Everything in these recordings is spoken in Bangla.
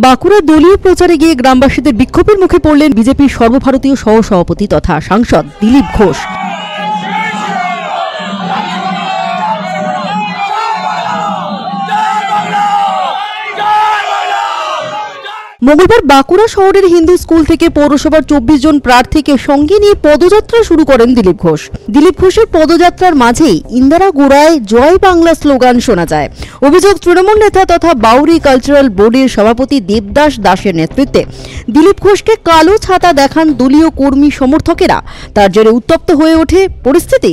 বাঁকুড়া দলীয় প্রচারে গিয়ে গ্রামবাসীদের বিক্ষোভের মুখে পড়লেন বিজেপির সর্বভারতীয় সহসভাপতি তথা সাংসদ দিলীপ ঘোষ। মঙ্গলবার বাঁকুড়া শহরের হিন্দু স্কুল থেকে পৌরসভার চব্বিশ জন প্রার্থীকে সঙ্গে নিয়ে পদযাত্রা শুরু করেন দিলীপ ঘোষ। দিলীপ ঘোষের পদযাত্রার মাঝেই ইন্দিরা গোড়ায় জয় বাংলা স্লোগান শোনা যায়। অভিযোগ, তৃণমূল নেতা তথা বাউরি কালচারাল বোর্ডের সভাপতি দেবদাস দাসের নেতৃত্বে দিলীপ ঘোষকে কালো ছাতা দেখান দলীয় কর্মী সমর্থকেরা। তার জেরে উত্তপ্ত হয়ে ওঠে পরিস্থিতি।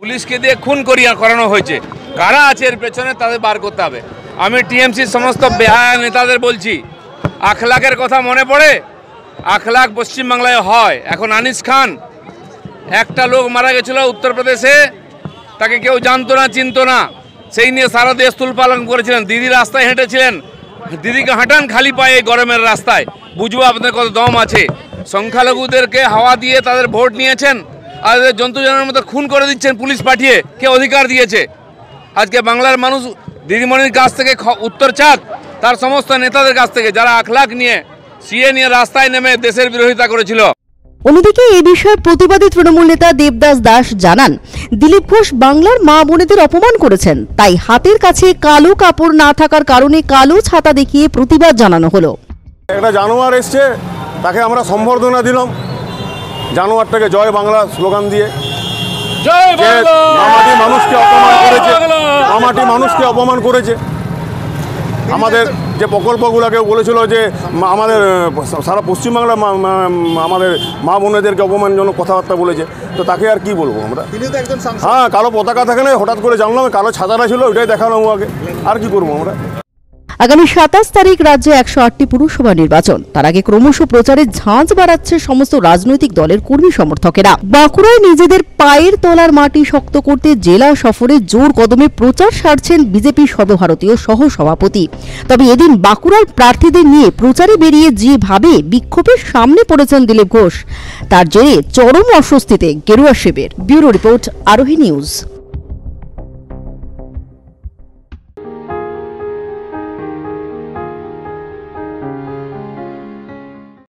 পুলিশকে দিয়ে খুন করিয়া করানো হয়েছে। কারা আছে এর পেছনে তাদের বার করতে হবে। আমি টিএমসির সমস্ত বেহায়া নেতাদের বলছি আখলাকের কথা মনে পড়ে? আখলাক পশ্চিমবাংলায় হয়। এখন আনিস খান, একটা লোক মারা গেছিল উত্তরপ্রদেশে, তাকে কেউ জানতো না, চিনতো না। সেই নিয়ে সারা দেশ তুলপালন করেছিলেন। দিদি রাস্তায় হেঁটেছিলেন। দিদিকে হাঁটান খালি পায়ে গরমের রাস্তায়। বুঝব আপনাদের কত দম আছে। সংখ্যালঘুদেরকে হাওয়া দিয়ে তাদের ভোট নিয়েছেন। আর এদের জন্তু জানোয়ারের মতো খুন করে দিচ্ছেন পুলিশ পাঠিয়ে। কে অধিকার দিয়েছে? আজকে বাংলার মানুষ দিদিমণির কাছ থেকে উত্তর চাক তার সমস্ত নেতাদের কাছ থেকে যারা আখলাখ নিয়ে সিএ নিয়ে রাস্তায় নেমে দেশের বিরোধিতা করেছিল। অন্যদিকে এই বিষয়ে প্রতিবাদী তৃণমূল নেতা দেবদাস দাস জানান দিলীপ ঘোষ বাংলার মা বোনেদের অপমান করেছেন। তাই হাতের কাছে কালো কাপড় না থাকার কারণে কালো ছাতা দেখিয়ে প্রতিবাদ জানানো হলো। একটা জানোয়ার এসছে তাকে আমরা সম্বর্ধনা দিলাম। জানোয়ারটাকে জয় বাংলা স্লোগান দিয়ে। মামাটি মানুষকে অপমান করেছে মামাটি মানুষকে অপমান করেছে। আমাদের যে প্রকল্পগুলোকে বলেছিল যে আমাদের সারা পশ্চিমবাংলা আমাদের মা বোনেদেরকে অপমানজনক কথাবার্তা বলেছে। তো তাকে আর কি বলব আমরা? হ্যাঁ কালো পতাকা থাকে না হঠাৎ করে জানলাম কালো ছাতাটা ছিল ওইটাই দেখালাম আগে আর কি করব আমরা? আগামী সাতাশ তারিখ রাজ্যে একশো আটটি পুরসভা নির্বাচন। তার আগে ক্রমশ প্রচারে ঝাঁজ বাড়াচ্ছে সমস্ত রাজনৈতিক দলের কর্মী সমর্থকেরা। বাঁকুড়ায় নিজেদের পায়ের তলার মাটি শক্ত করতে জেলা সফরে জোর কদমে প্রচার সারছেন বিজেপি সর্বভারতীয় সহ সভাপতি তবে এদিন বাঁকুড়ার প্রার্থীদের নিয়ে প্রচারে বেরিয়ে যেভাবে বিক্ষোভের সামনে পড়েছেন দিলীপ ঘোষ, তার জেরে চরম অস্বস্তিতে গেরুয়া শিবির। Bureau report Arohi news.